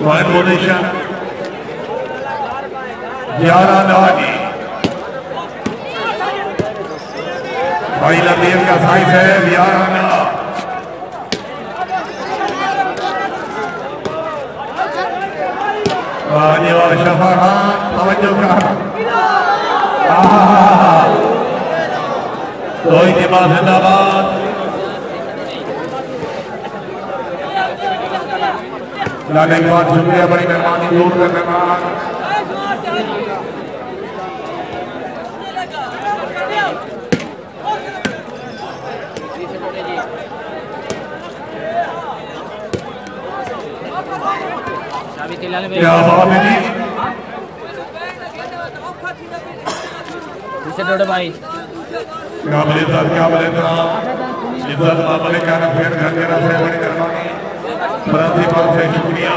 Vai, Bonejan. گیارہ نواجی بھائی لطیف کا سائز ہے گیارہ نوا آنے اور شفا خان توجہ کا کوئی دماغ زندہ باد لانے کے بعد شکریہ بڑی مہربانی دور کر مہمان۔ جی عزت کا نفیر گھر بڑی سے شکریہ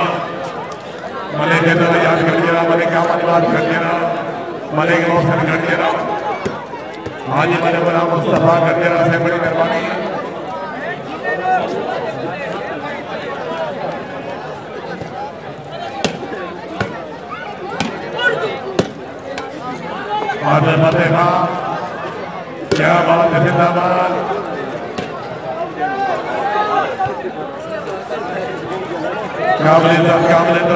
کے در یاد کر جرہ ملے کا مجبات کر کے محسن کر جرہ حاجی ملے بنا مصطفیٰ کر جرہ سے بڑی مہربانی آدھر فتح خان کیا بات ہے زندہ باد؟ کاملے تر کاملے تر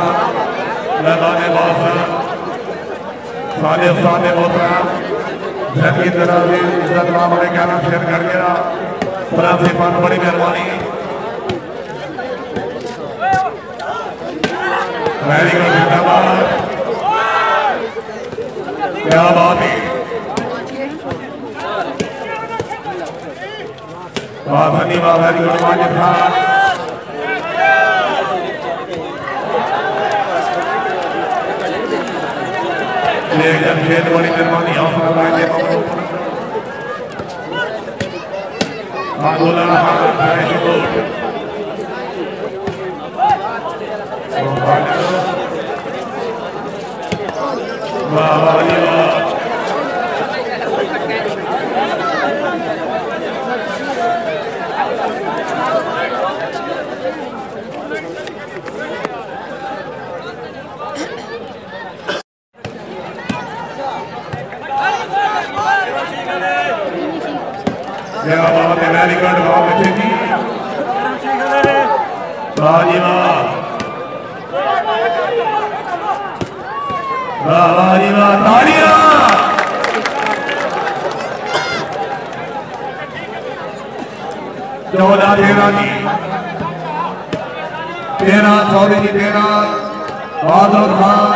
مہمان بادشاہ صالح صالح محترم زکی طرح سے عزت معاملے کا نام شیر کر گیا پرنسپل بڑی مہربانی۔ ویری گڈ زندہ باد۔ کیا بات ہے بات نہیں بات ویری گڈ ماجد خان ایک جمشید بڑی مہربانی حوصلہ لائے دے ممنون مولانا خان خیر شکور واہ چودہ تیرہ جی تیرہ تیرہ بہادر خان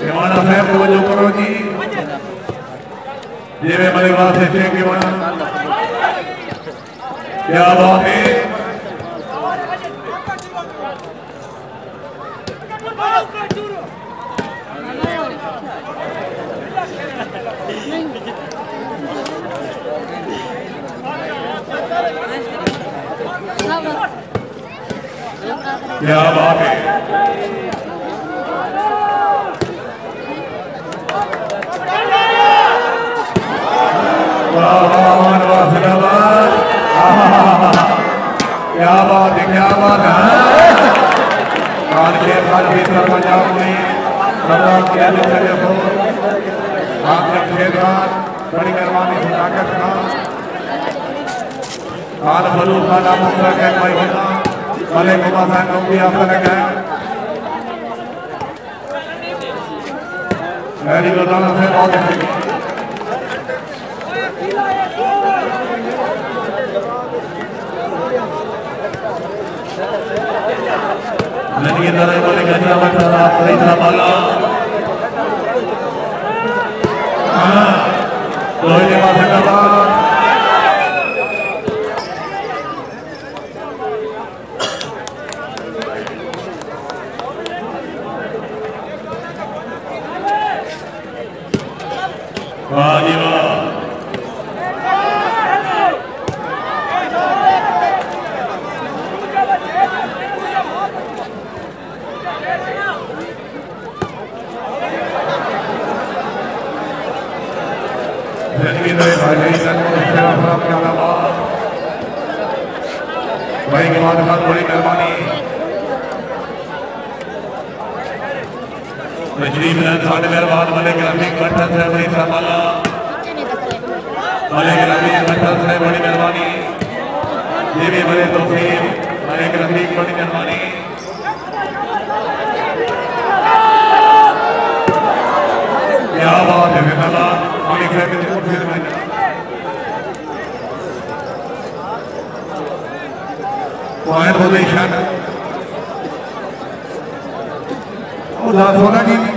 ایمانہ صاحب کرو جی یہ میں کیا بات ہے؟ کیا بات ہے واہ واہ واہ واہ زندہ باد آہا کیا بات ہے کیا بات ہے خان کے خان کی طرف پنجاب میں سلام کیا ہو آپ جب شیر بڑی مہربانی سے طاقت خان خان بلو خان آپ کا کہہ بھائی ہونا ملے گما صاحب نوکری آپ کا کہہ میری گردانہ سے بہت اچھی Lagi tarik balik ke jalan tanah Perintah malam Ah, بھائی کے بعد بہت بڑی مہربانی تشریف لین ساڑھے مہربان ملک رفیق بٹھا سے بڑی سرمالا ملک رفیق بٹھا سے بڑی مہربانی۔ یہ بھی بڑے توفیق۔ ملک رفیق بڑی مہربانی۔ کیا بات ہے اللہ ملک رفیق بٹھا سے بڑی Point position. Oh, that's what I.